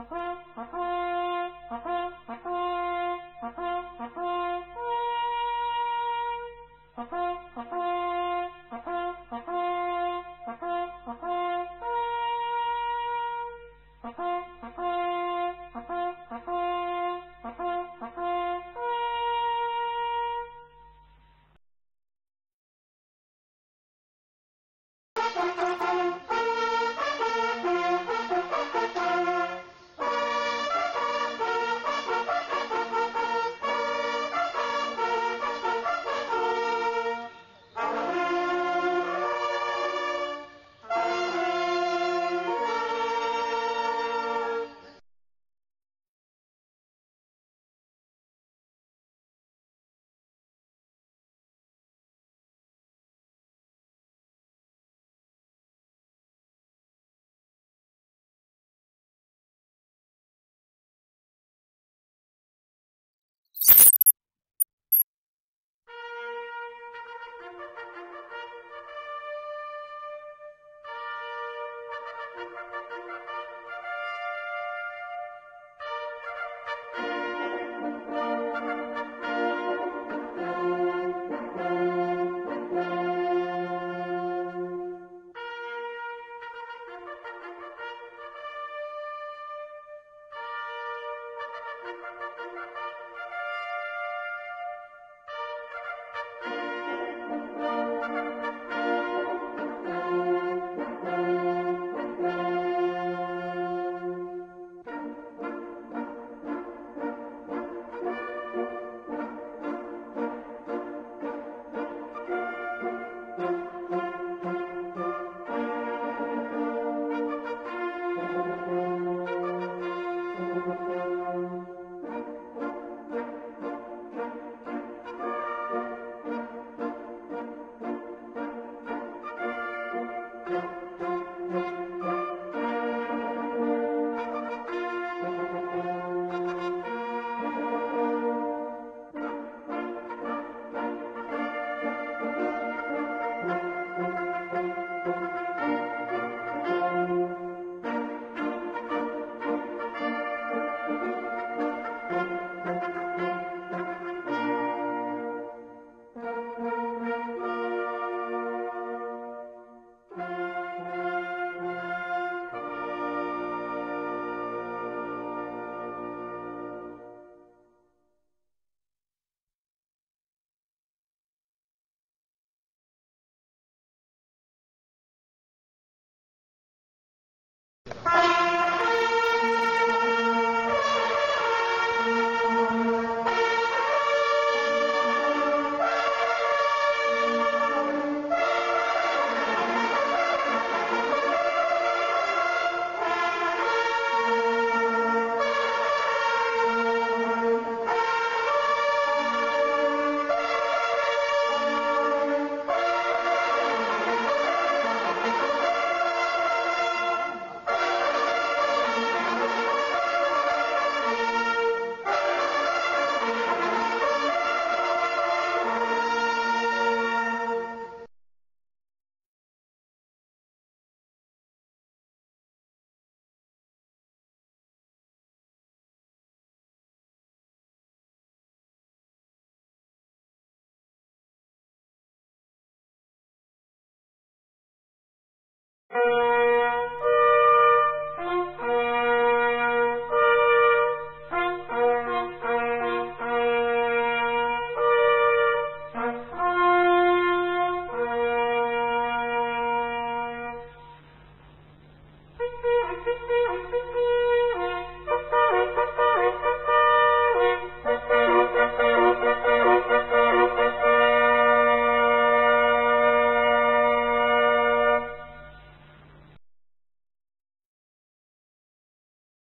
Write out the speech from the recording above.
Uh-huh. Bye.